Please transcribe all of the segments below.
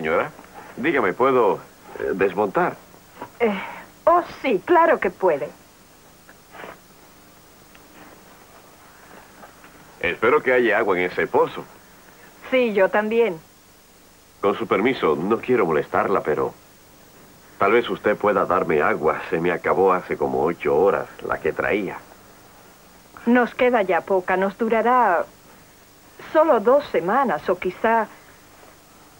Señora. Dígame, ¿puedo eh, desmontar? Eh, oh, sí, claro que puede. Espero que haya agua en ese pozo. Sí, yo también. Con su permiso, no quiero molestarla, pero... Tal vez usted pueda darme agua. Se me acabó hace como ocho horas la que traía. Nos queda ya poca. Nos durará solo dos semanas o quizá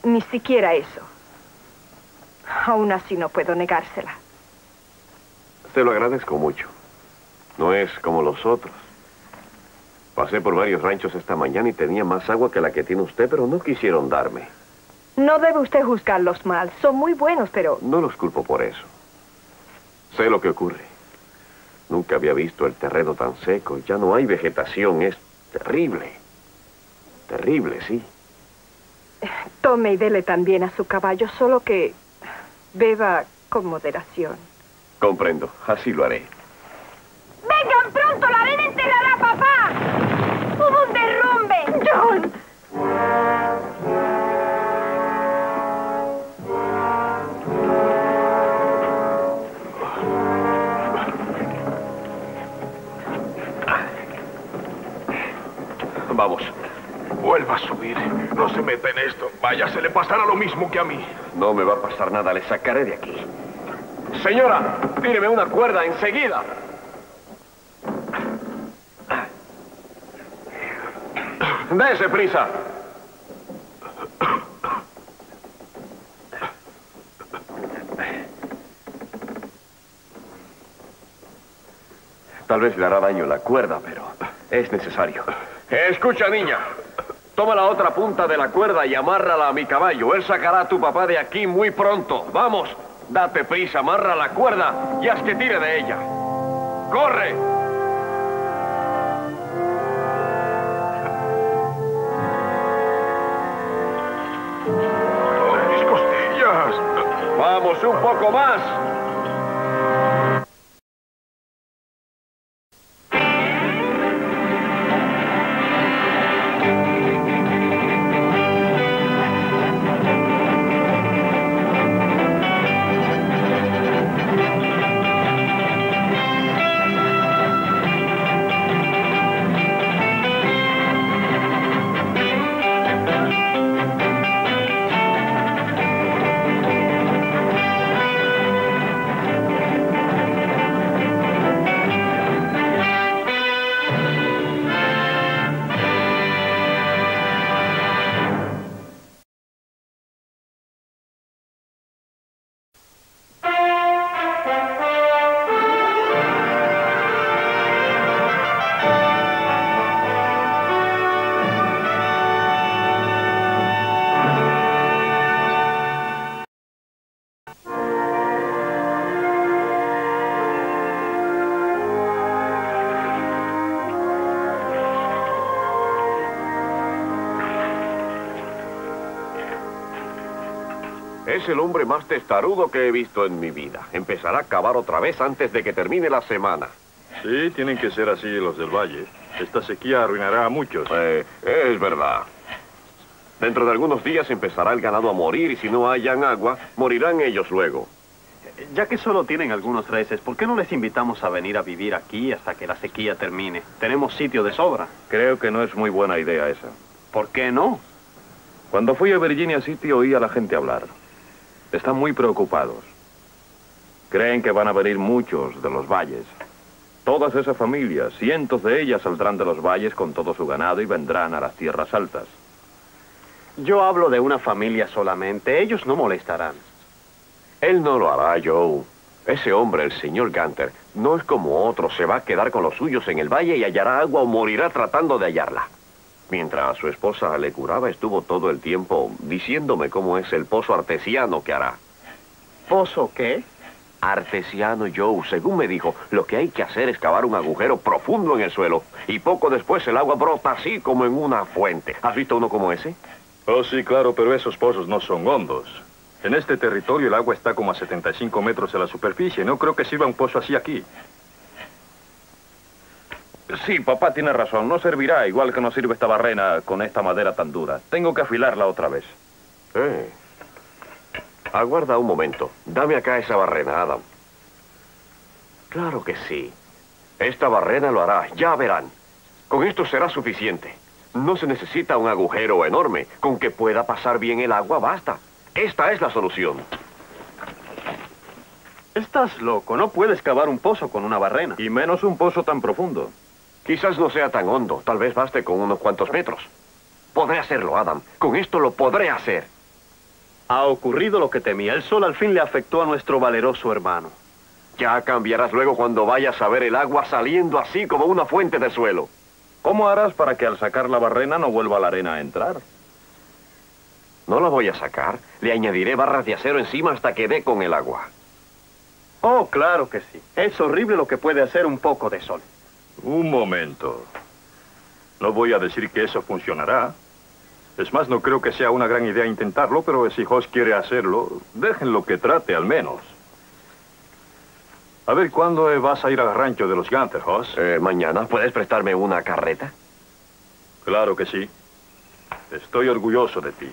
ni siquiera eso. Aún así no puedo negársela. Se lo agradezco mucho. No es como los otros. Pasé por varios ranchos esta mañana y tenía más agua que la que tiene usted, pero no quisieron darme. No debe usted juzgarlos mal. Son muy buenos, pero... No los culpo por eso. Sé lo que ocurre. Nunca había visto el terreno tan seco. Ya no hay vegetación. Es terrible. Terrible, sí. Tome y dele también a su caballo, solo que beba con moderación. Comprendo. Así lo haré. ¡Vengan pronto! ¡La arena enterrará a papá! ¡Hubo un derrumbe! ¡John! Vamos. Vuelva a subir. No se meta en esto. Vaya, se le pasará lo mismo que a mí. No me va a pasar nada. Le sacaré de aquí. Señora, tíreme una cuerda enseguida. Dese prisa. Tal vez le hará daño la cuerda, pero es necesario. Escucha, niña. Toma la otra punta de la cuerda y amárrala a mi caballo. Él sacará a tu papá de aquí muy pronto. Vamos, date prisa, amarra la cuerda y haz que tire de ella. ¡Corre! ¡Oh, mis costillas! Vamos, un poco más. El hombre más testarudo que he visto en mi vida. Empezará a cavar otra vez antes de que termine la semana. Sí, tienen que ser así los del valle. Esta sequía arruinará a muchos. Eh, es verdad. Dentro de algunos días empezará el ganado a morir y si no hayan agua, morirán ellos luego. Ya que solo tienen algunos reses, ¿por qué no les invitamos a venir a vivir aquí hasta que la sequía termine? Tenemos sitio de sobra. Creo que no es muy buena idea esa. ¿Por qué no? Cuando fui a Virginia City oí a la gente hablar. Están muy preocupados. Creen que van a venir muchos de los valles. Todas esas familias, cientos de ellas saldrán de los valles con todo su ganado y vendrán a las tierras altas. Yo hablo de una familia solamente. Ellos no molestarán. Él no lo hará, Joe. Ese hombre, el señor Gunter, no es como otro. Se va a quedar con los suyos en el valle y hallará agua o morirá tratando de hallarla. Mientras su esposa le curaba, estuvo todo el tiempo diciéndome cómo es el pozo artesiano que hará. ¿Pozo qué? Artesiano Joe, según me dijo, lo que hay que hacer es cavar un agujero profundo en el suelo y poco después el agua brota así como en una fuente. ¿Has visto uno como ese? Oh, sí, claro, pero esos pozos no son hondos. En este territorio el agua está como a 75 metros de la superficie. No creo que sirva un pozo así aquí. Sí, papá tiene razón. No servirá igual que no sirve esta barrena con esta madera tan dura. Tengo que afilarla otra vez. Eh, Aguarda un momento. Dame acá esa barrena, Adam. Claro que sí. Esta barrena lo hará, ya verán. Con esto será suficiente. No se necesita un agujero enorme. Con que pueda pasar bien el agua, basta. Esta es la solución. Estás loco, no puedes cavar un pozo con una barrena. Y menos un pozo tan profundo. Quizás no sea tan hondo. Tal vez baste con unos cuantos metros. Podré hacerlo, Adam. Con esto lo podré hacer. Ha ocurrido lo que temía. El sol al fin le afectó a nuestro valeroso hermano. Ya cambiarás luego cuando vayas a ver el agua saliendo así como una fuente de suelo. ¿Cómo harás para que al sacar la barrena no vuelva la arena a entrar? No la voy a sacar. Le añadiré barras de acero encima hasta que dé con el agua. Oh, claro que sí. Es horrible lo que puede hacer un poco de sol. Un momento. No voy a decir que eso funcionará. Es más, no creo que sea una gran idea intentarlo, pero si Hoss quiere hacerlo, déjenlo que trate al menos. A ver, ¿cuándo eh, vas a ir al rancho de los Gunther, Hoss? Eh, mañana, ¿puedes prestarme una carreta? Claro que sí. Estoy orgulloso de ti.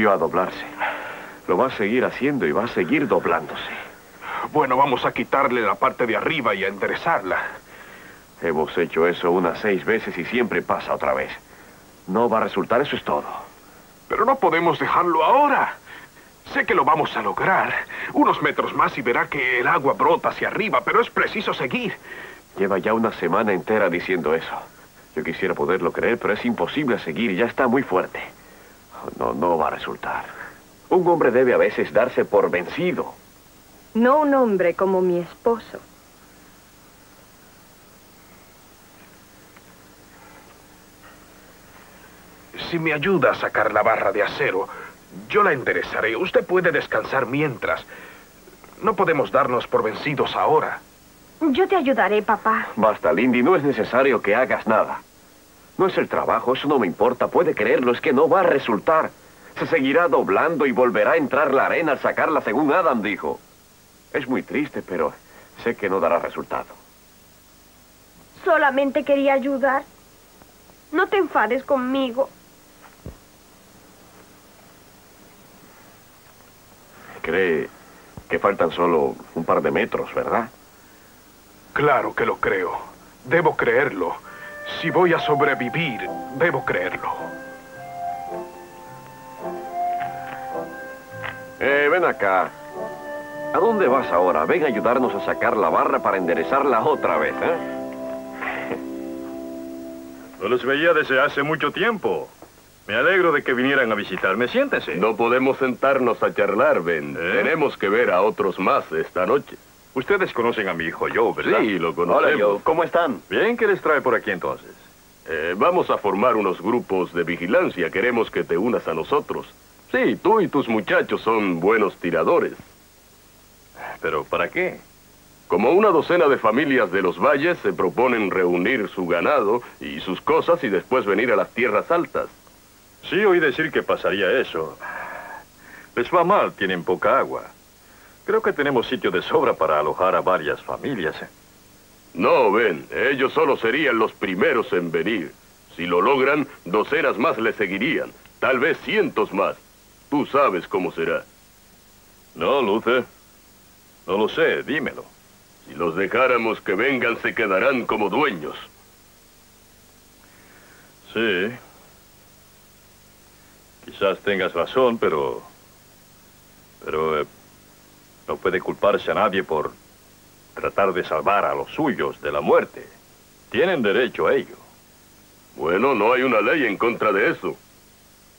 Volvió a doblarse. Lo va a seguir haciendo y va a seguir doblándose. Bueno, vamos a quitarle la parte de arriba y a enderezarla. Hemos hecho eso unas seis veces y siempre pasa otra vez. No va a resultar, eso es todo. Pero no podemos dejarlo ahora. Sé que lo vamos a lograr. Unos metros más y verá que el agua brota hacia arriba, pero es preciso seguir. Lleva ya una semana entera diciendo eso. Yo quisiera poderlo creer, pero es imposible seguir, ya está muy fuerte. No, no va a resultar. Un hombre debe a veces darse por vencido. No un hombre como mi esposo. Si me ayuda a sacar la barra de acero, yo la enderezaré. Usted puede descansar mientras. No podemos darnos por vencidos ahora. Yo te ayudaré, papá. Basta, Lindy, no es necesario que hagas nada. No es el trabajo, eso no me importa. Puede creerlo, es que no va a resultar. Se seguirá doblando y volverá a entrar la arena al sacarla, según Adam dijo. Es muy triste, pero sé que no dará resultado. Solamente quería ayudar. No te enfades conmigo. Cree que faltan solo un par de metros, ¿verdad? Claro que lo creo. Debo creerlo. Si voy a sobrevivir, debo creerlo. Eh, ven acá. ¿A dónde vas ahora? Ven a ayudarnos a sacar la barra para enderezarla otra vez, ¿eh? No los veía desde hace mucho tiempo. Me alegro de que vinieran a visitarme. Siéntese. No podemos sentarnos a charlar, Ben. ¿Eh? Tenemos que ver a otros más esta noche. Ustedes conocen a mi hijo Joe, ¿verdad? Sí, lo conocemos. Hola, Joe. ¿Cómo están? Bien, ¿qué les trae por aquí entonces? Eh, vamos a formar unos grupos de vigilancia. Queremos que te unas a nosotros. Sí, tú y tus muchachos son buenos tiradores. ¿Pero para qué? Como una docena de familias de los valles se proponen reunir su ganado y sus cosas y después venir a las tierras altas. Sí, oí decir que pasaría eso. Les va mal, tienen poca agua. Creo que tenemos sitio de sobra para alojar a varias familias. ¿eh? No, Ben, ellos solo serían los primeros en venir. Si lo logran, docenas más le seguirían. Tal vez cientos más. Tú sabes cómo será. No, Luther. No lo sé, dímelo. Si los dejáramos que vengan, se quedarán como dueños. Sí. Quizás tengas razón, pero... Pero... eh, no puede culparse a nadie por tratar de salvar a los suyos de la muerte. Tienen derecho a ello. Bueno, no hay una ley en contra de eso.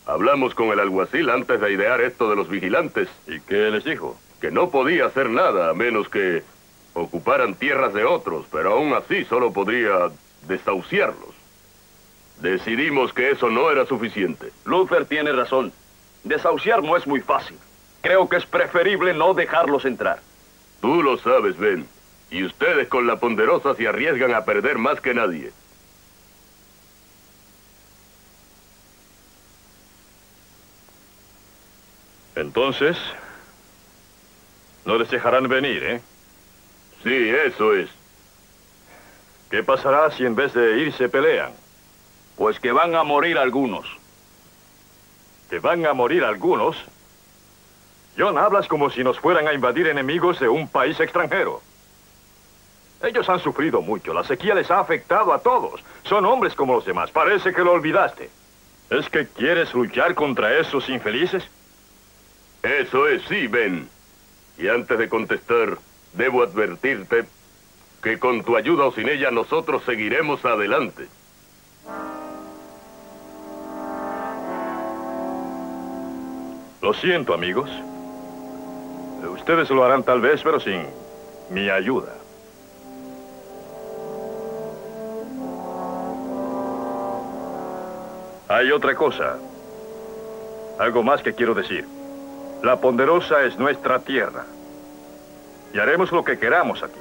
Hablamos con el alguacil antes de idear esto de los vigilantes. ¿Y qué les dijo? Que no podía hacer nada a menos que ocuparan tierras de otros, pero aún así solo podría desahuciarlos. Decidimos que eso no era suficiente. Luther tiene razón. Desahuciar no es muy fácil. Creo que es preferible no dejarlos entrar. Tú lo sabes, Ben. Y ustedes con la ponderosa se arriesgan a perder más que nadie. Entonces, no les dejarán venir, ¿eh? Sí, eso es. ¿Qué pasará si en vez de irse pelean? Pues que van a morir algunos. ¿Que van a morir algunos? John, hablas como si nos fueran a invadir enemigos de un país extranjero. Ellos han sufrido mucho. La sequía les ha afectado a todos. Son hombres como los demás. Parece que lo olvidaste. ¿Es que quieres luchar contra esos infelices? Eso es, sí, Ben. Y antes de contestar, debo advertirte que con tu ayuda o sin ella nosotros seguiremos adelante. Lo siento, amigos. Ustedes lo harán tal vez, pero sin mi ayuda. Hay otra cosa. Algo más que quiero decir. La Ponderosa es nuestra tierra. Y haremos lo que queramos aquí.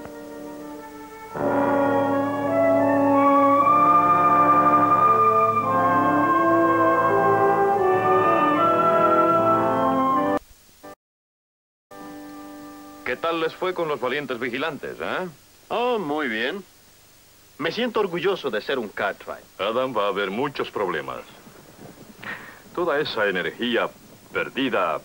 Tal les fue con los valientes vigilantes, eh? Oh, muy bien. Me siento orgulloso de ser un Cartwright. Adam, va a haber muchos problemas. Toda esa energía perdida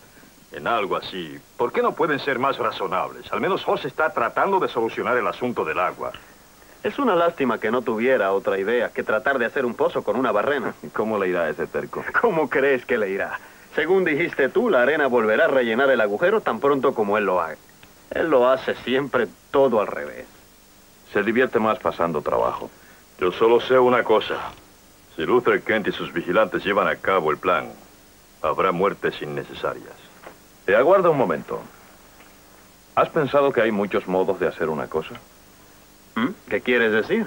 en algo así, ¿por qué no pueden ser más razonables? Al menos Hoss está tratando de solucionar el asunto del agua. Es una lástima que no tuviera otra idea que tratar de hacer un pozo con una barrena. ¿Cómo le irá a ese terco? ¿Cómo crees que le irá? Según dijiste tú, la arena volverá a rellenar el agujero tan pronto como él lo haga. Él lo hace siempre todo al revés. Se divierte más pasando trabajo. Yo solo sé una cosa. Si Luther Kent y sus vigilantes llevan a cabo el plan, habrá muertes innecesarias. Te aguarda un momento. ¿Has pensado que hay muchos modos de hacer una cosa? ¿Mm? ¿Qué quieres decir?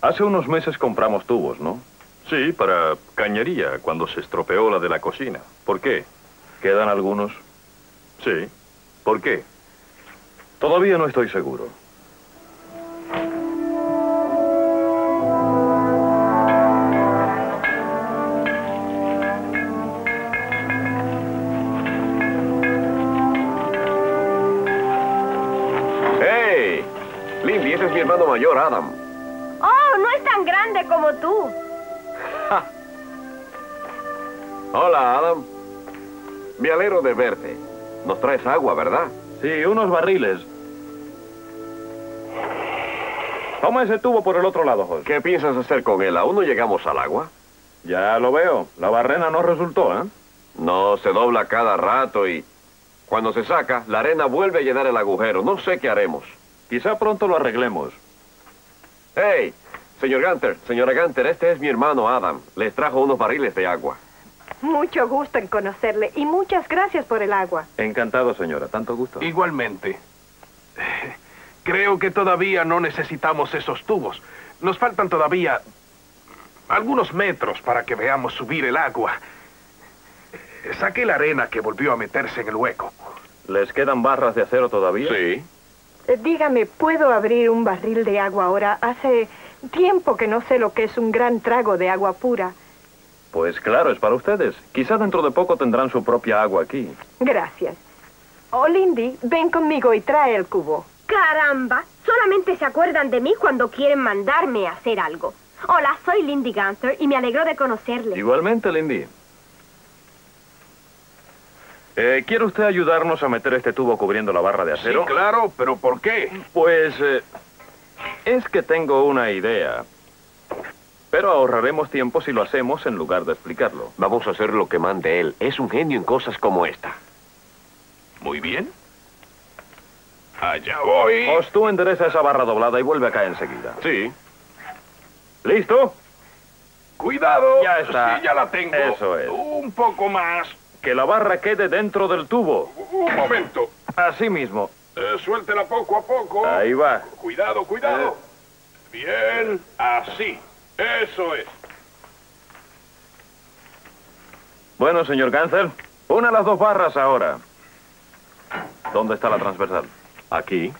Hace unos meses compramos tubos, ¿no? Sí, para cañería, cuando se estropeó la de la cocina. ¿Por qué? ¿Quedan algunos? Sí. ¿Por qué? Todavía no estoy seguro. ¡Hey! Lindy, ese es mi hermano mayor, Adam. Oh, no es tan grande como tú. Hola, Adam. Me alegro de verte. Nos traes agua, ¿verdad? Sí, unos barriles. Toma ese tubo por el otro lado, Jos. ¿Qué piensas hacer con él? ¿Aún no llegamos al agua? Ya lo veo. La barrena no resultó, ¿eh? No, se dobla cada rato y cuando se saca, la arena vuelve a llenar el agujero. No sé qué haremos. Quizá pronto lo arreglemos. ¡Hey! Señor Gunter, señora Gunter, este es mi hermano Adam. Les trajo unos barriles de agua. Mucho gusto en conocerle y muchas gracias por el agua. Encantado, señora. Tanto gusto. Igualmente. Creo que todavía no necesitamos esos tubos. Nos faltan todavía algunos metros para que veamos subir el agua. Saqué la arena que volvió a meterse en el hueco. ¿Les quedan barras de acero todavía? Sí. Eh, dígame, ¿puedo abrir un barril de agua ahora? Hace tiempo que no sé lo que es un gran trago de agua pura. Pues claro, es para ustedes. Quizá dentro de poco tendrán su propia agua aquí. Gracias. Oh, Lindy, ven conmigo y trae el cubo. Caramba, solamente se acuerdan de mí cuando quieren mandarme a hacer algo. Hola, soy Lindy Gunther y me alegro de conocerle. Igualmente, Lindy. Eh, ¿Quiere usted ayudarnos a meter este tubo cubriendo la barra de Sí, acero? claro, pero ¿por qué? Pues eh, es que tengo una idea. Pero ahorraremos tiempo si lo hacemos en lugar de explicarlo. Vamos a hacer lo que mande él. Es un genio en cosas como esta. Muy bien. Allá voy. Os tú endereza esa barra doblada y vuelve acá enseguida. Sí. ¿Listo? Cuidado. Ya está. Sí, ya la tengo. Eso es. Un poco más. Que la barra quede dentro del tubo. Un momento. Así mismo. Eh, suéltela poco a poco. Ahí va. Cuidado, cuidado. Bien, así. Eso es. Bueno, señor Cáncer, una las dos barras ahora. ¿Dónde está la transversal? Aquí.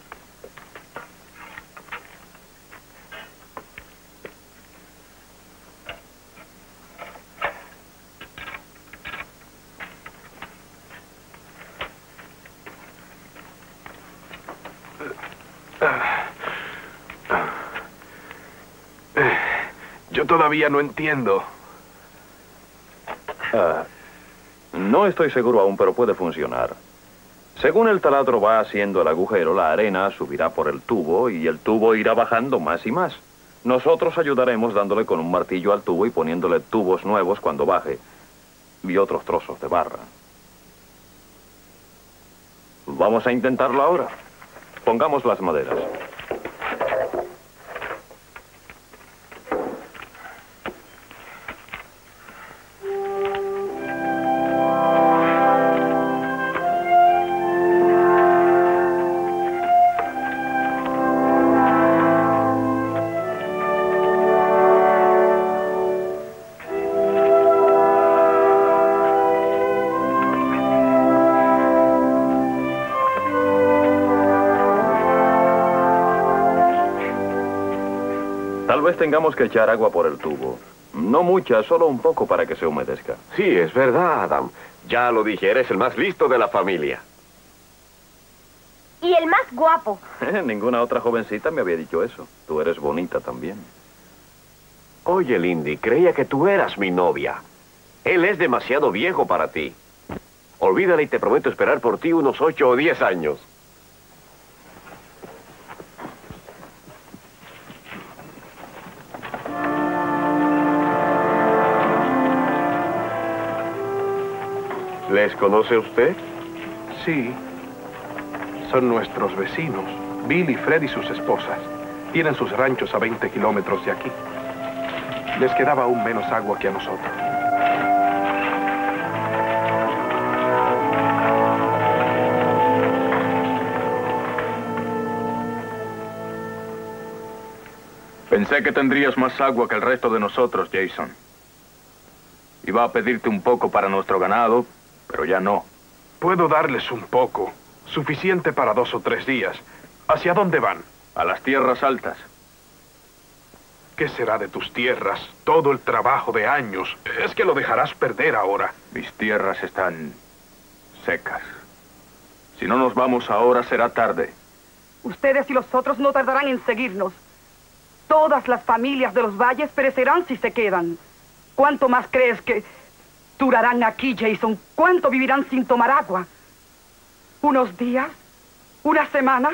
Todavía no entiendo. Ah, no estoy seguro aún, pero puede funcionar. Según el taladro va haciendo el agujero, la arena subirá por el tubo y el tubo irá bajando más y más. Nosotros ayudaremos dándole con un martillo al tubo y poniéndole tubos nuevos cuando baje y otros trozos de barra. Vamos a intentarlo ahora. Pongamos las maderas. Tal vez tengamos que echar agua por el tubo. No mucha, solo un poco para que se humedezca. Sí, es verdad, Adam. Ya lo dije, eres el más listo de la familia. Y el más guapo. Ninguna otra jovencita me había dicho eso. Tú eres bonita también. Oye, Lindy, creía que tú eras mi novia. Él es demasiado viejo para ti. Olvídale y te prometo esperar por ti unos ocho o diez años. ¿Les conoce usted? Sí. Son nuestros vecinos. Bill y Fred y sus esposas. Tienen sus ranchos a 20 kilómetros de aquí. Les quedaba aún menos agua que a nosotros. Pensé que tendrías más agua que el resto de nosotros, Jason. Iba a pedirte un poco para nuestro ganado, pero ya no. Puedo darles un poco. Suficiente para dos o tres días. ¿Hacia dónde van? A las tierras altas. ¿Qué será de tus tierras? Todo el trabajo de años. Es que lo dejarás perder ahora. Mis tierras están secas. Si no nos vamos ahora, será tarde. Ustedes y los otros no tardarán en seguirnos. Todas las familias de los valles perecerán si se quedan. ¿Cuánto más crees que durarán aquí, Jason? ¿Cuánto vivirán sin tomar agua? ¿Unos días? ¿Una semana?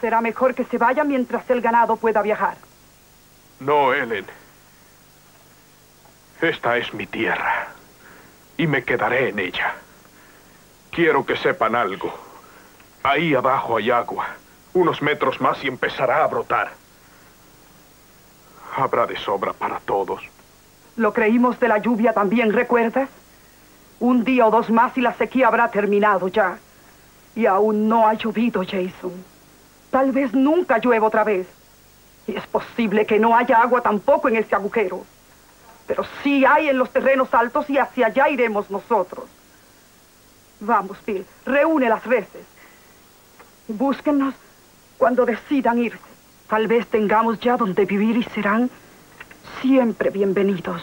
Será mejor que se vayan mientras el ganado pueda viajar. No, Ellen. Esta es mi tierra. Y me quedaré en ella. Quiero que sepan algo. Ahí abajo hay agua. Unos metros más y empezará a brotar. Habrá de sobra para todos. Lo creímos de la lluvia también, ¿recuerdas? Un día o dos más y la sequía habrá terminado ya. Y aún no ha llovido, Jason. Tal vez nunca llueva otra vez. Y es posible que no haya agua tampoco en ese agujero. Pero sí hay en los terrenos altos y hacia allá iremos nosotros. Vamos, Bill, reúne las reses. Búsquennos cuando decidan irse. Tal vez tengamos ya donde vivir y serán siempre bienvenidos.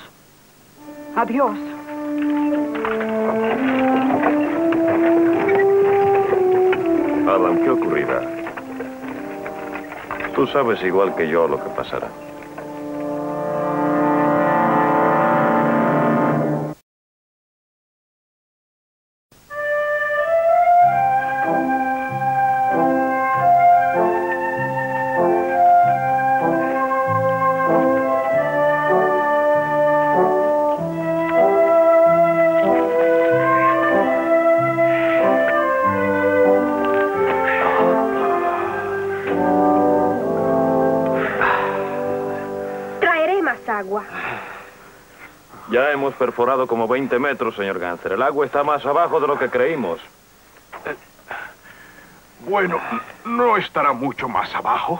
Adiós. Adam, ¿qué ocurrirá? Tú sabes igual que yo lo que pasará. Hemos perforado como 20 metros, señor Ganser. El agua está más abajo de lo que creímos. Bueno, no estará mucho más abajo.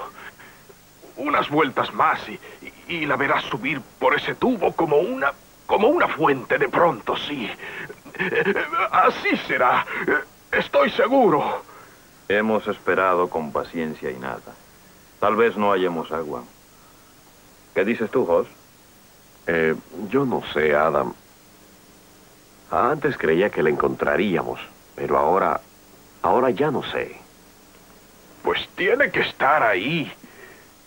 Unas vueltas más y, y- y la verás subir por ese tubo como una... como una fuente de pronto, sí. Eh, Así será. Eh, Estoy seguro. Hemos esperado con paciencia y nada. Tal vez no hallemos agua. ¿Qué dices tú, Jos? Eh, yo no sé, Adam. Antes creía que la encontraríamos, pero ahora... ahora ya no sé. Pues tiene que estar ahí.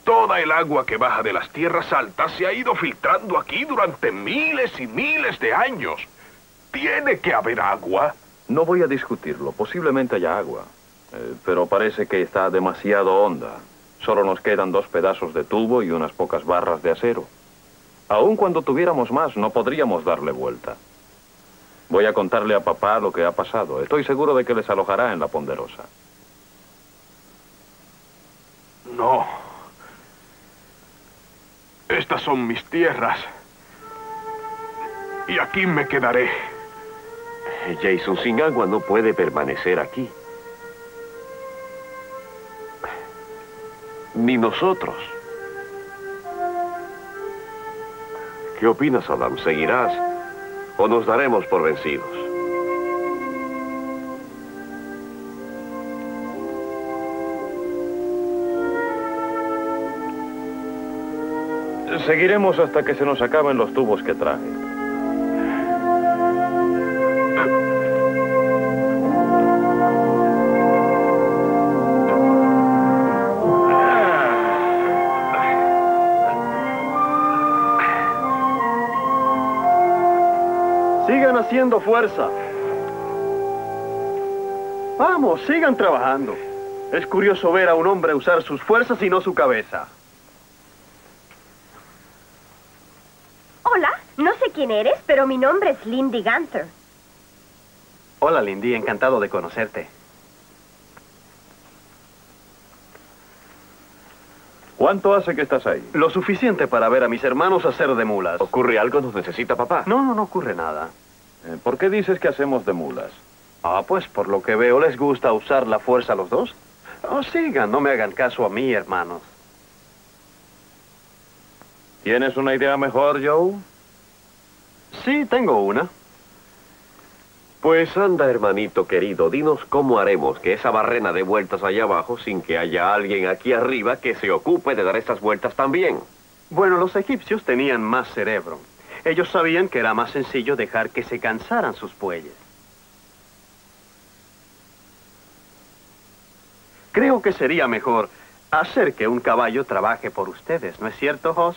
Toda el agua que baja de las tierras altas se ha ido filtrando aquí durante miles y miles de años. Tiene que haber agua. No voy a discutirlo. Posiblemente haya agua. Eh, pero parece que está demasiado honda. Solo nos quedan dos pedazos de tubo y unas pocas barras de acero. Aun cuando tuviéramos más, no podríamos darle vuelta. Voy a contarle a papá lo que ha pasado. Estoy seguro de que les alojará en la ponderosa. No. Estas son mis tierras. Y aquí me quedaré. Jason, sin agua no puede permanecer aquí. Ni nosotros. ¿Qué opinas, Adam? ¿Seguirás o nos daremos por vencidos? Seguiremos hasta que se nos acaben los tubos que traje. Fuerza. Vamos, sigan trabajando. Es curioso ver a un hombre usar sus fuerzas y no su cabeza. Hola, no sé quién eres, pero mi nombre es Lindy Gunther. Hola, Lindy. Encantado de conocerte. ¿Cuánto hace que estás ahí? Lo suficiente para ver a mis hermanos hacer de mulas. ¿Ocurre algo? ¿Nos necesita papá? No, no, no ocurre nada. ¿Por qué dices que hacemos de mulas? Ah, pues por lo que veo, ¿les gusta usar la fuerza a los dos? Oh, sigan, no me hagan caso a mí, hermanos. ¿Tienes una idea mejor, Joe? Sí, tengo una. Pues anda, hermanito querido, dinos cómo haremos que esa barrena dé vueltas allá abajo sin que haya alguien aquí arriba que se ocupe de dar estas vueltas también. Bueno, los egipcios tenían más cerebro. Ellos sabían que era más sencillo dejar que se cansaran sus bueyes. Creo que sería mejor hacer que un caballo trabaje por ustedes, ¿no es cierto, Jos?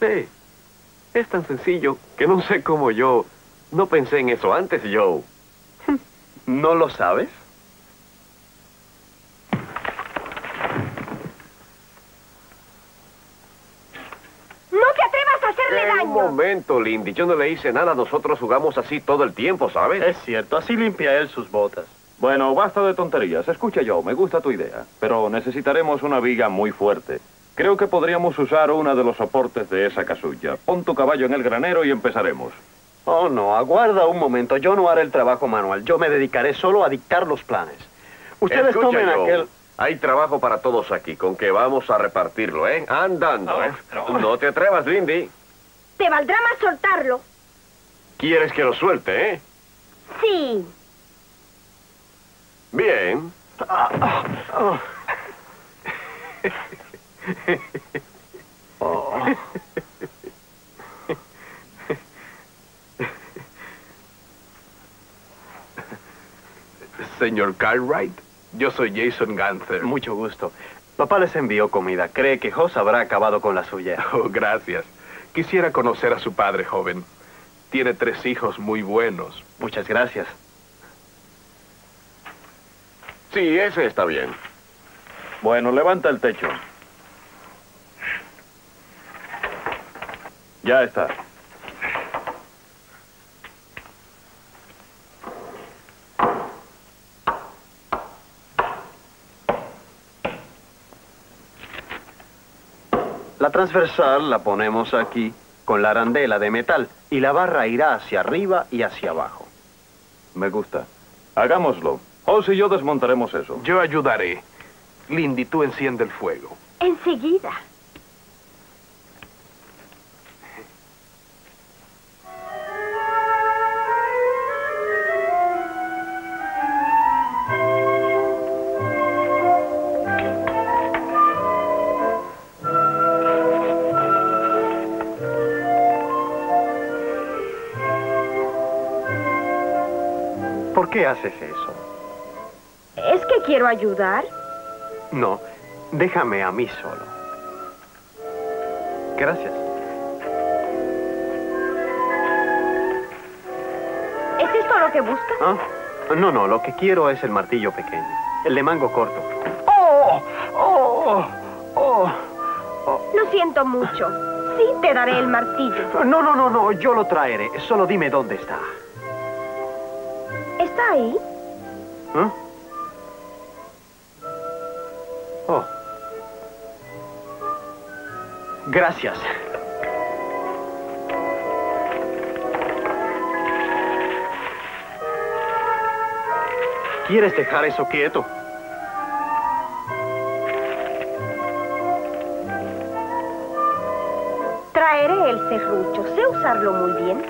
Sí, es tan sencillo que no sé cómo yo no pensé en eso antes, Joe. ¿No lo sabes? ¡No te atrevas a hacerle Eh, daño! un momento, Lindy. Yo no le hice nada. Nosotros jugamos así todo el tiempo, ¿sabes? Es cierto, así limpia él sus botas. Bueno, basta de tonterías. Escucha, Joe, me gusta tu idea. Pero necesitaremos una viga muy fuerte. Creo que podríamos usar una de los soportes de esa casulla. Pon tu caballo en el granero y empezaremos. Oh, no, aguarda un momento. Yo no haré el trabajo manual. Yo me dedicaré solo a dictar los planes. Ustedes Escucha, tomen Joe, aquel... Hay trabajo para todos aquí, con que vamos a repartirlo, ¿eh? Andando. No te atrevas, Lindy. Te valdrá más soltarlo. ¿Quieres que lo suelte, eh? Sí. Bien. Señor Cartwright, yo soy Jason Gunther. Mucho gusto. Papá les envió comida. Cree que Jos habrá acabado con la suya. Oh, gracias. Quisiera conocer a su padre, joven. Tiene tres hijos muy buenos. Muchas gracias. Sí, ese está bien. Bueno, levanta el techo. Ya está. La transversal la ponemos aquí con la arandela de metal y la barra irá hacia arriba y hacia abajo. Me gusta. Hagámoslo. Jos y yo desmontaremos eso. Yo ayudaré. Lindy, tú enciende el fuego. Enseguida. Haces eso? ¿Es que quiero ayudar? No, Déjame a mí solo. Gracias. ¿Es esto lo que buscas? ¿Ah? No, no, lo que quiero es el martillo pequeño. El de mango corto. ¡Oh! ¡Oh! ¡Oh! Lo siento mucho. Sí, te daré el martillo. No, no, no, no, yo lo traeré. Solo dime dónde. ¿Está ¿Ah? Oh. Gracias. ¿Quieres dejar eso quieto? Traeré el serrucho. Sé usarlo muy bien.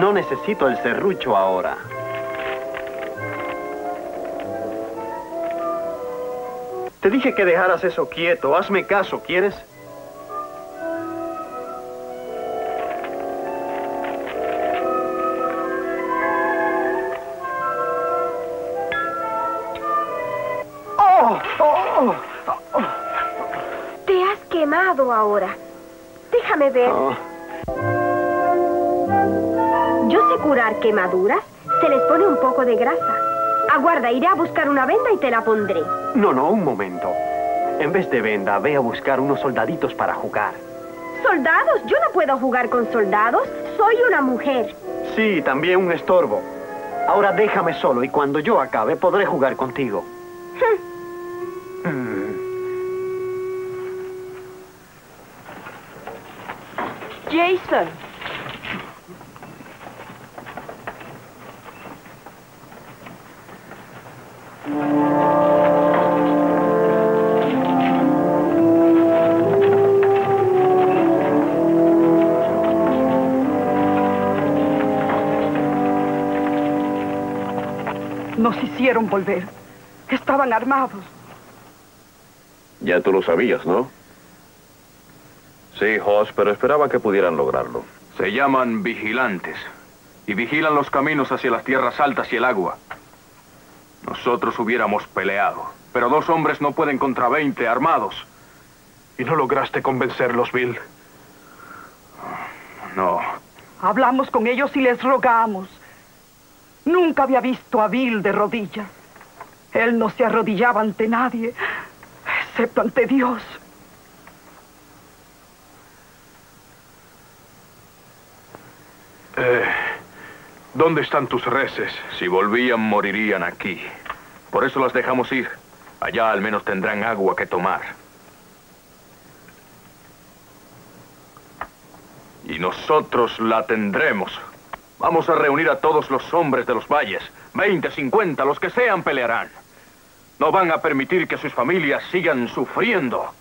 No necesito el serrucho ahora. Te dije que dejaras eso quieto. Hazme caso, ¿quieres? ¡Oh! ¡Oh! Te has quemado ahora. Déjame ver. Oh, Yo sé curar quemaduras. Se les pone un poco de grasa. Aguarda, iré a buscar una venda y te la pondré. No, no, un momento. En vez de venda, ve a buscar unos soldaditos para jugar. ¿Soldados? Yo no puedo jugar con soldados. Soy una mujer. Sí, también un estorbo. Ahora déjame solo y cuando yo acabe podré jugar contigo. Nos hicieron volver. Estaban armados. Ya tú lo sabías, ¿no? Sí, Hoss, pero esperaba que pudieran lograrlo. Se llaman vigilantes y vigilan los caminos hacia las tierras altas y el agua. Nosotros hubiéramos peleado, pero dos hombres no pueden contra 20 armados. ¿Y no lograste convencerlos, Bill? No, Hablamos con ellos y les rogamos. Nunca había visto a Bill de rodillas. Él no se arrodillaba ante nadie, excepto ante Dios. Eh, ¿Dónde están tus reses? si volvían morirían aquí. Por eso las dejamos ir. Allá al menos tendrán agua que tomar. Y nosotros la tendremos. Vamos a reunir a todos los hombres de los valles. 20, 50, los que sean pelearán. No van a permitir que sus familias sigan sufriendo.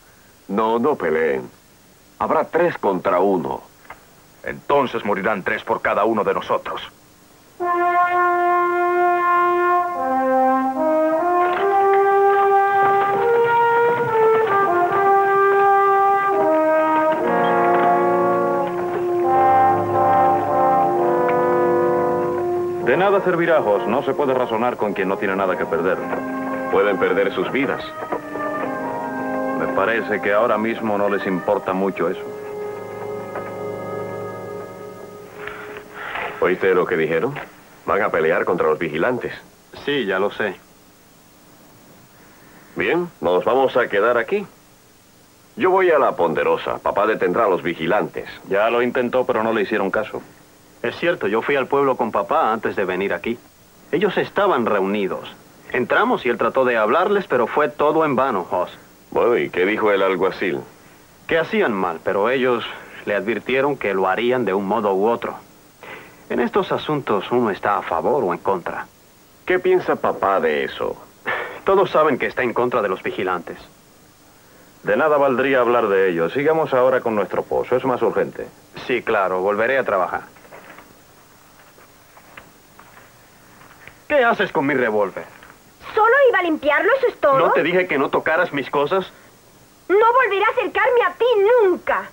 No, no peleen. Habrá tres contra uno. Entonces morirán tres por cada uno de nosotros. De nada servirá, Hoss. No se puede razonar con quien no tiene nada que perder. Pueden perder sus vidas. Me parece que ahora mismo no les importa mucho eso. ¿Oíste lo que dijeron? Van a pelear contra los vigilantes. Sí, ya lo sé. Bien, nos vamos a quedar aquí. Yo voy a la ponderosa. Papá detendrá a los vigilantes. Ya lo intentó, pero no le hicieron caso. Es cierto, yo fui al pueblo con papá antes de venir aquí. Ellos estaban reunidos. Entramos y él trató de hablarles, pero fue todo en vano, Hoss. Bueno, ¿y qué dijo el alguacil? Que hacían mal, pero ellos le advirtieron que lo harían de un modo u otro. En estos asuntos uno está a favor o en contra. ¿Qué piensa papá de eso? Todos saben que está en contra de los vigilantes. De nada valdría hablar de ello. Sigamos ahora con nuestro pozo. Es más urgente. Sí, claro, volveré a trabajar. ¿Qué haces con mi revólver? ¿Solo iba a limpiarlo? ¿Eso es todo? ¿No te dije que no tocaras mis cosas? No volveré a acercarme a ti nunca.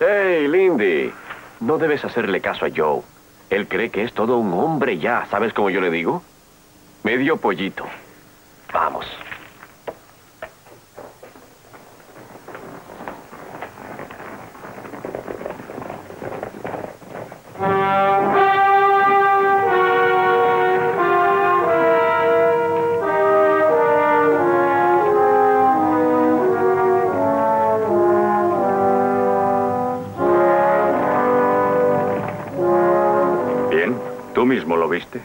¡Hey, Lindy! No debes hacerle caso a Joe. Él cree que es todo un hombre ya. ¿Sabes cómo yo le digo? Medio pollito. Vamos. Bien, tú mismo lo viste.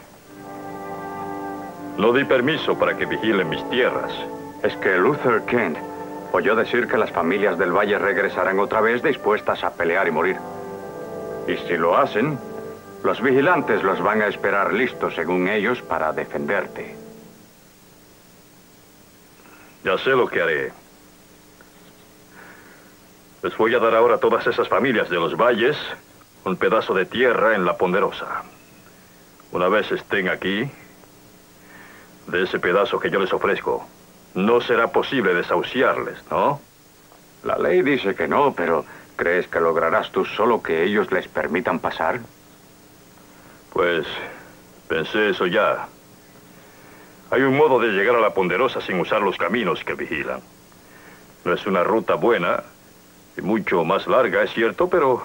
No di permiso para que vigilen mis tierras. Es que Luther Kent oyó decir que las familias del valle regresarán otra vez dispuestas a pelear y morir. Y si lo hacen, los vigilantes los van a esperar listos, según ellos, para defenderte. Ya sé lo que haré. Les voy a dar ahora a todas esas familias de los valles un pedazo de tierra en la Ponderosa. Una vez estén aquí, de ese pedazo que yo les ofrezco, no será posible desahuciarles, ¿no? La ley dice que no, pero ¿crees que lograrás tú solo que ellos les permitan pasar? Pues pensé eso ya. Hay un modo de llegar a la Ponderosa sin usar los caminos que vigilan. No es una ruta buena y mucho más larga, es cierto, pero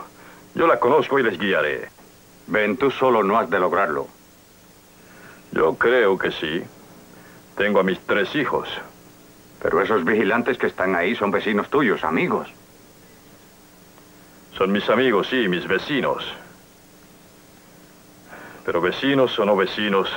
yo la conozco y les guiaré. Ven, tú solo no has de lograrlo. Yo creo que sí. Tengo a mis tres hijos. Pero esos vigilantes que están ahí son vecinos tuyos, amigos. Son mis amigos, sí, mis vecinos. Pero vecinos o no vecinos,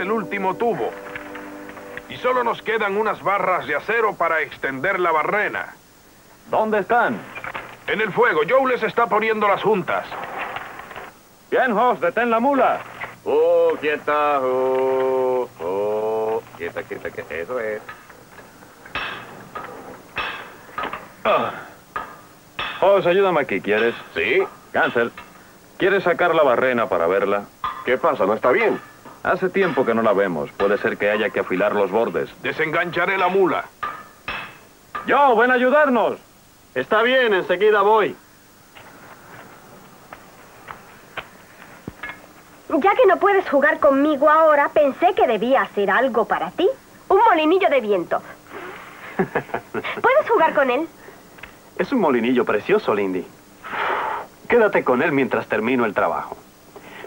el último tubo. Y solo nos quedan unas barras de acero para extender la barrena. ¿Dónde están? En el fuego, Joe les está poniendo las juntas. Bien, Hoss, detén la mula. Oh, quieta, oh, oh, quieta, quieta, quieta, eso es. Hoss, ayúdame aquí, ¿quieres? ¿Sí? Cancel. ¿Quieres sacar la barrena para verla? ¿Qué pasa? ¿No está bien? Hace tiempo que no la vemos. Puede ser que haya que afilar los bordes. Desengancharé la mula. ¡Yo, ven a ayudarnos! Está bien, enseguida voy. Ya que no puedes jugar conmigo ahora, pensé que debía hacer algo para ti. Un molinillo de viento. ¿Puedes jugar con él? Es un molinillo precioso, Lindy. Quédate con él mientras termino el trabajo.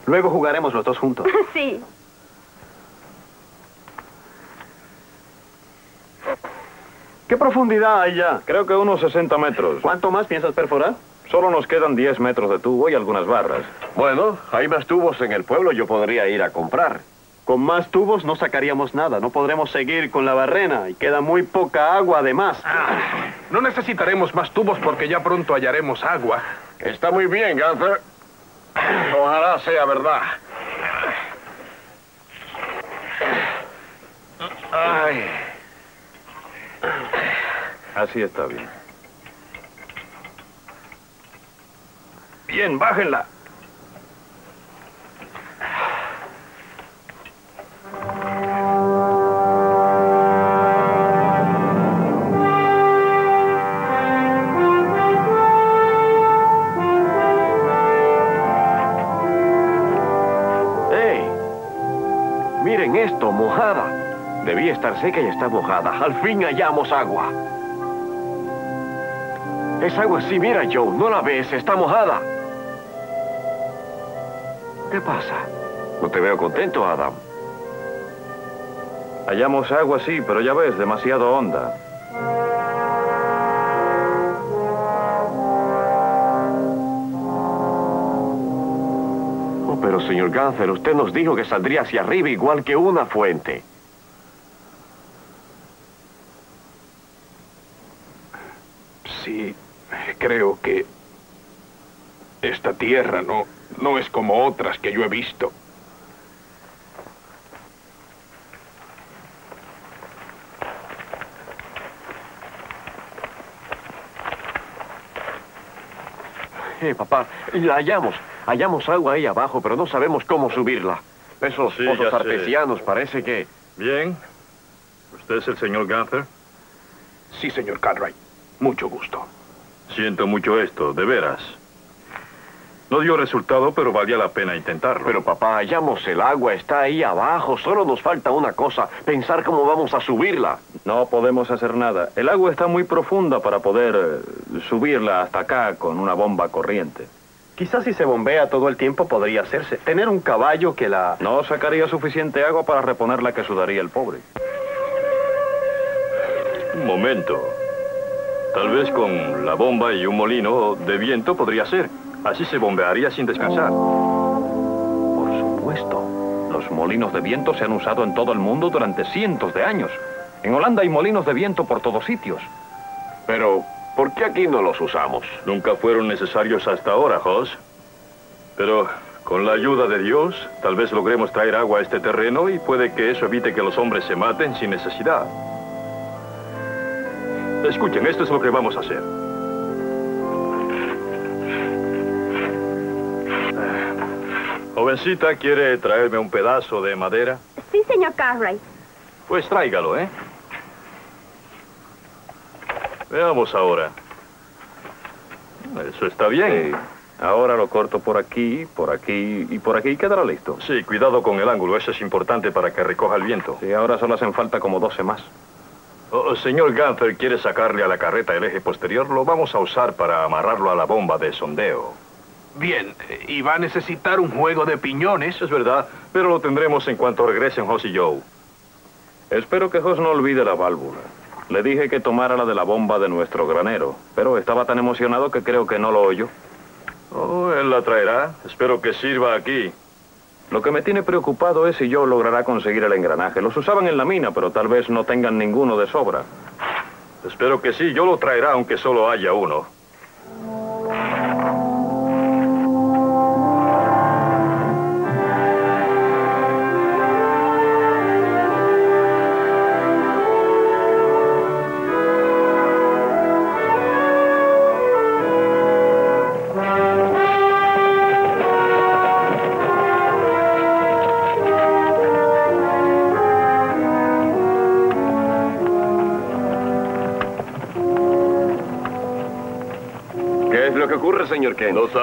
Luego jugaremos los dos juntos. sí. ¿Qué profundidad hay ya? Creo que unos 60 metros. ¿Cuánto más piensas perforar? Solo nos quedan 10 metros de tubo y algunas barras. Bueno, hay más tubos en el pueblo, yo podría ir a comprar. Con más tubos no sacaríamos nada. No podremos seguir con la barrena y queda muy poca agua además. No necesitaremos más tubos porque ya pronto hallaremos agua. Está muy bien, Gunther. Ojalá sea verdad. Ay. Así está bien. Bien, bájenla. Debía estar seca y está mojada. Al fin hallamos agua. Es agua así, mira, Joe. ¿No la ves? Está mojada. ¿Qué pasa? No te veo contento, Adam. Hallamos agua, sí, pero ya ves, demasiado honda. Oh, pero señor Gunther, usted nos dijo que saldría hacia arriba igual que una fuente. creo que esta tierra no, no es como otras que yo he visto. Eh, papá, la hallamos. Hallamos agua ahí abajo, pero no sabemos cómo subirla. Esos sí, pozos artesianos parece que... Bien. ¿Usted es el señor Gunther? Sí, señor Cartwright. Mucho gusto. Siento mucho esto, de veras. No dio resultado, pero valía la pena intentarlo. Pero papá, hallamos el agua, está ahí abajo. Solo nos falta una cosa, pensar cómo vamos a subirla. No podemos hacer nada. El agua está muy profunda para poder eh, subirla hasta acá con una bomba corriente. Quizás si se bombea todo el tiempo podría hacerse. Tener un caballo que la... No sacaría suficiente agua para reponer la que sudaría el pobre. Un momento. Tal vez con la bomba y un molino de viento podría ser. Así se bombearía sin descansar. Por supuesto. Los molinos de viento se han usado en todo el mundo durante cientos de años. En Holanda hay molinos de viento por todos sitios. Pero, ¿por qué aquí no los usamos? Nunca fueron necesarios hasta ahora, Hoss. Pero con la ayuda de Dios, tal vez logremos traer agua a este terreno y puede que eso evite que los hombres se maten sin necesidad. Escuchen, esto es lo que vamos a hacer. Jovencita, ¿quiere traerme un pedazo de madera? Sí, señor Cartwright. Pues tráigalo, ¿eh? Veamos ahora. Eso está bien. Ahora lo corto por aquí, por aquí y por aquí y quedará listo. Sí, cuidado con el ángulo, eso es importante para que recoja el viento. Sí, ahora solo hacen falta como 12 más. Oh, señor Gunther, ¿quiere sacarle a la carreta el eje posterior? Lo vamos a usar para amarrarlo a la bomba de sondeo. Bien, y va a necesitar un juego de piñones. Es verdad, pero lo tendremos en cuanto regresen Hoss y Joe. Espero que Hoss no olvide la válvula. Le dije que tomara la de la bomba de nuestro granero, pero estaba tan emocionado que creo que no lo oyó. Oh, él la traerá. Espero que sirva aquí. Lo que me tiene preocupado es si Joe logrará conseguir el engranaje. Los usaban en la mina, pero tal vez no tengan ninguno de sobra. Espero que sí, yo lo traerá aunque solo haya uno.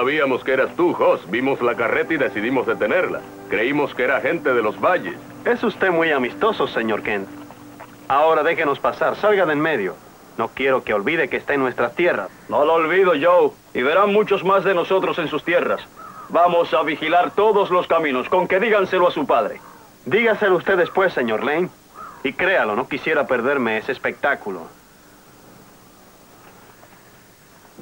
Sabíamos que eras tú, Hoss. Vimos la carreta y decidimos detenerla. Creímos que era gente de los valles. Es usted muy amistoso, señor Kent. Ahora déjenos pasar, salga de en medio. No quiero que olvide que está en nuestras tierras. No lo olvido, Joe. Y verán muchos más de nosotros en sus tierras. Vamos a vigilar todos los caminos, con que díganselo a su padre. Dígaselo usted después, señor Lane. Y créalo, no quisiera perderme ese espectáculo.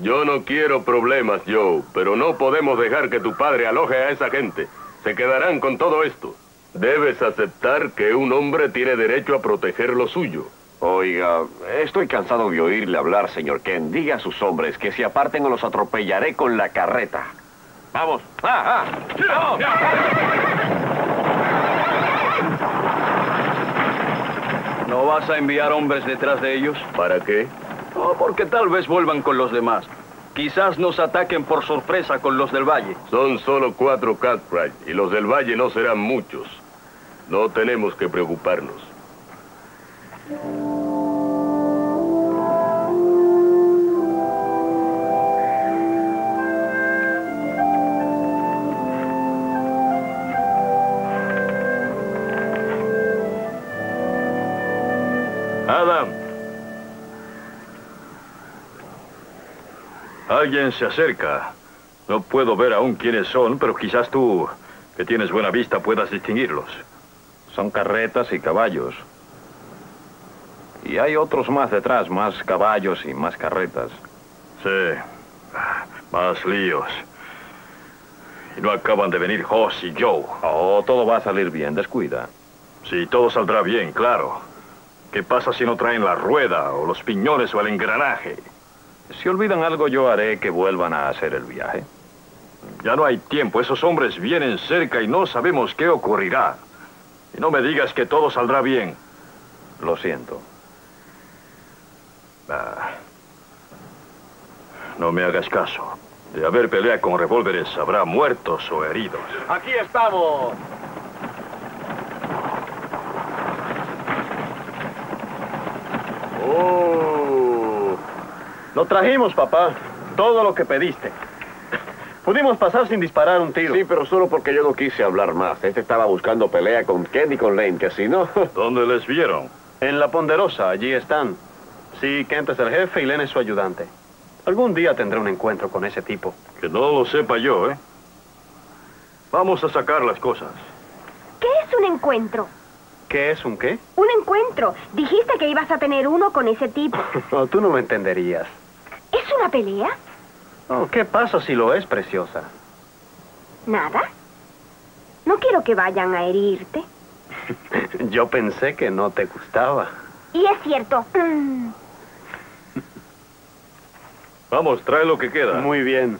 Yo no quiero problemas, Joe, pero no podemos dejar que tu padre aloje a esa gente. Se quedarán con todo esto. Debes aceptar que un hombre tiene derecho a proteger lo suyo. Oiga, estoy cansado de oírle hablar, señor Kent. Diga a sus hombres que se aparten o los atropellaré con la carreta. Vamos. ¡Ah, ah! ¿No vas a enviar hombres detrás de ellos? ¿Para qué? Oh, porque tal vez vuelvan con los demás. Quizás nos ataquen por sorpresa con los del valle. Son solo cuatro Cartwright y los del valle no serán muchos. No tenemos que preocuparnos. Alguien se acerca. No puedo ver aún quiénes son, pero quizás tú, que tienes buena vista, puedas distinguirlos. Son carretas y caballos. Y hay otros más detrás, más caballos y más carretas. Sí. Más líos. Y no acaban de venir Hoss y Joe. Oh, todo va a salir bien, descuida. Sí, todo saldrá bien, claro. ¿Qué pasa si no traen la rueda, o los piñones, o el engranaje? Si olvidan algo, yo haré que vuelvan a hacer el viaje. Ya no hay tiempo. Esos hombres vienen cerca y no sabemos qué ocurrirá. Y no me digas que todo saldrá bien. Lo siento. Ah. No me hagas caso. De haber pelea con revólveres, habrá muertos o heridos. Aquí estamos. Oh. Lo trajimos, papá. Todo lo que pediste. Pudimos pasar sin disparar un tiro. Sí, pero solo porque yo no quise hablar más. Este estaba buscando pelea con Ken y con Lane, que si no... ¿Dónde les vieron? En la Ponderosa, allí están. Sí, Kent es el jefe y Len es su ayudante. Algún día tendré un encuentro con ese tipo. Que no lo sepa yo, ¿eh? Vamos a sacar las cosas. ¿Qué es un encuentro? ¿Qué es un qué? Un encuentro. Dijiste que ibas a tener uno con ese tipo. No, tú no me entenderías. ¿Es una pelea? Oh, ¿Qué pasa si lo es, preciosa? ¿Nada? No quiero que vayan a herirte. Yo pensé que no te gustaba. Y es cierto. Mm. Vamos, trae lo que queda. Muy bien.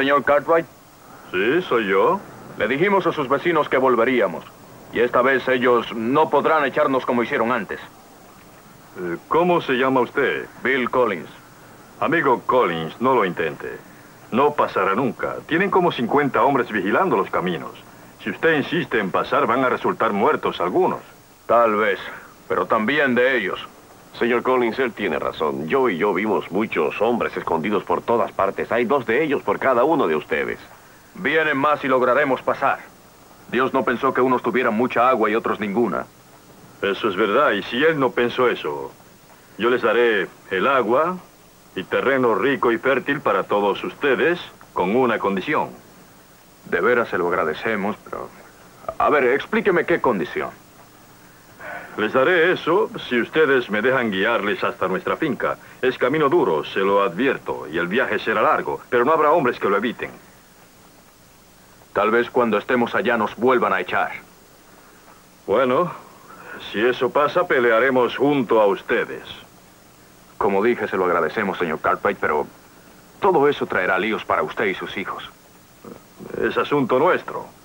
Señor Cartwright? Sí, soy yo. Le dijimos a sus vecinos que volveríamos. Y esta vez ellos no podrán echarnos como hicieron antes. Eh, ¿Cómo se llama usted? Bill Collins. Amigo Collins, no lo intente. No pasará nunca. Tienen como 50 hombres vigilando los caminos. Si usted insiste en pasar, van a resultar muertos algunos. Tal vez, pero también de ellos. Señor Collins, él tiene razón. Yo y yo vimos muchos hombres escondidos por todas partes. Hay dos de ellos por cada uno de ustedes. Vienen más y lograremos pasar. Dios no pensó que unos tuvieran mucha agua y otros ninguna. Eso es verdad, y si él no pensó eso, yo les daré el agua y terreno rico y fértil para todos ustedes, con una condición. De veras se lo agradecemos, pero... A ver, explíqueme qué condición. Les daré eso si ustedes me dejan guiarles hasta nuestra finca. Es camino duro, se lo advierto, y el viaje será largo, pero no habrá hombres que lo eviten. Tal vez cuando estemos allá nos vuelvan a echar. Bueno, si eso pasa, pelearemos junto a ustedes. Como dije, se lo agradecemos, señor Cartwright, pero todo eso traerá líos para usted y sus hijos. Es asunto nuestro.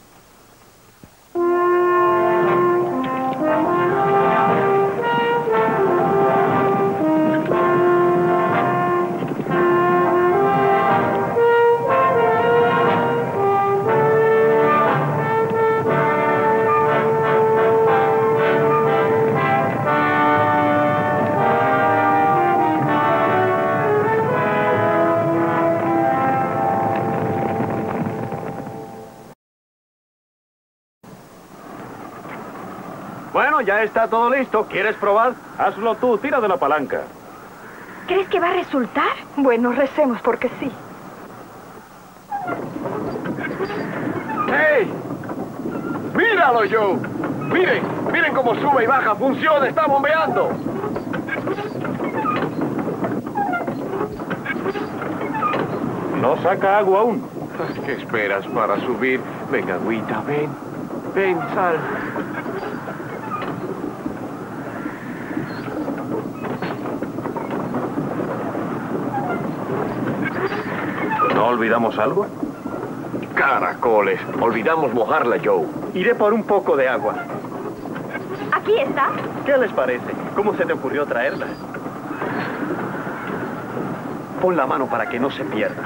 Está todo listo. ¿Quieres probar? Hazlo tú, tira de la palanca. ¿Crees que va a resultar? Bueno, recemos porque sí. ¡Hey! ¡Míralo, Joe! ¡Miren! ¡Miren cómo sube y baja! ¡Funciona! ¡Está bombeando! No saca agua aún. ¿Qué esperas para subir? Ven, agüita, ven. Ven, sal. Olvidamos algo? Caracoles. Olvidamos mojarla, Joe. Iré por un poco de agua. Aquí está. ¿Qué les parece? ¿Cómo se te ocurrió traerla? Pon la mano para que no se pierda.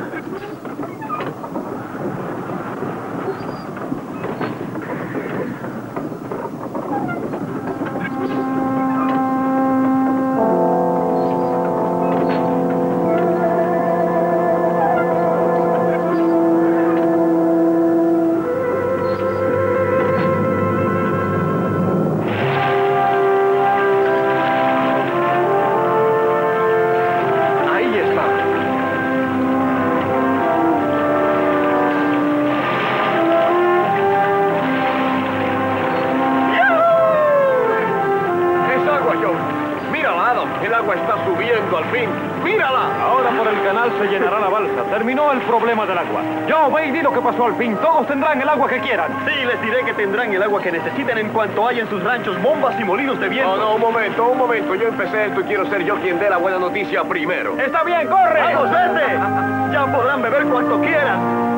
Fin. Todos tendrán el agua que quieran. Sí, les diré que tendrán el agua que necesiten en cuanto haya en sus ranchos bombas y molinos de viento. No, no, un momento, un momento. Yo empecé esto y quiero ser yo quien dé la buena noticia primero. Está bien, corre. ¡Vamos, vete! Ya podrán beber cuanto quieran.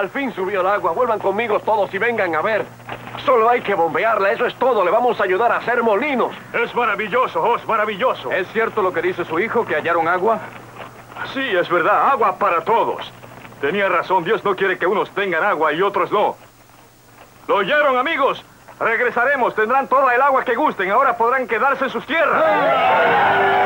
Al fin subió el agua. Vuelvan conmigo todos y vengan a ver. Solo hay que bombearla, eso es todo. Le vamos a ayudar a hacer molinos. Es maravilloso, Hoss, maravilloso. ¿Es cierto lo que dice su hijo, que hallaron agua? Sí, es verdad, agua para todos. Tenía razón, Dios no quiere que unos tengan agua y otros no. ¿Lo oyeron, amigos? Regresaremos, tendrán toda el agua que gusten, ahora podrán quedarse en sus tierras.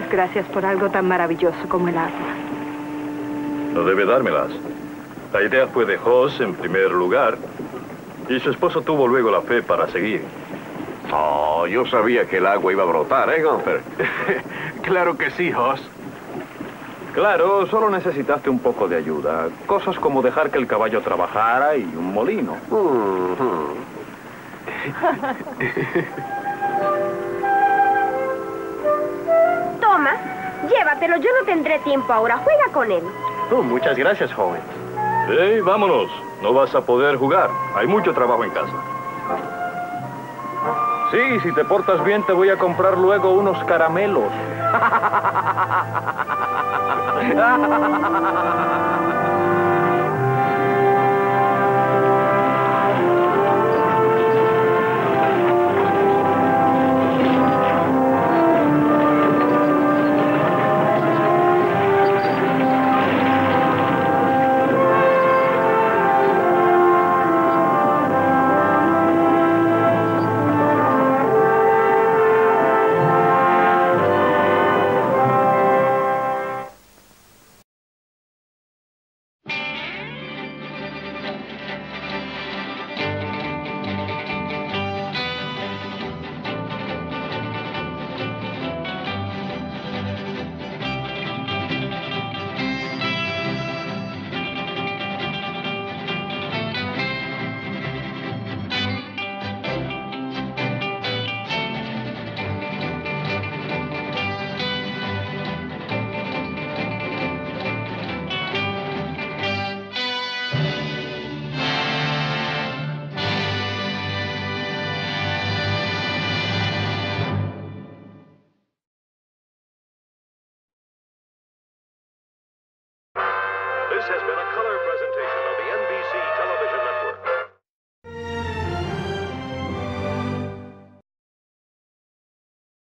Muchas gracias por algo tan maravilloso como el agua. No debe dármelas. La idea fue de Hoss en primer lugar y su esposo tuvo luego la fe para seguir. Oh, yo sabía que el agua iba a brotar, ¿eh, Gunther? Claro que sí, Hoss. Claro, solo necesitaste un poco de ayuda. Cosas como dejar que el caballo trabajara y un molino. Mhm. Toma, llévatelo. Yo no tendré tiempo ahora. Juega con él. Oh, muchas gracias, joven. ¡Hey, vámonos! No vas a poder jugar. Hay mucho trabajo en casa. Sí, si te portas bien te voy a comprar luego unos caramelos.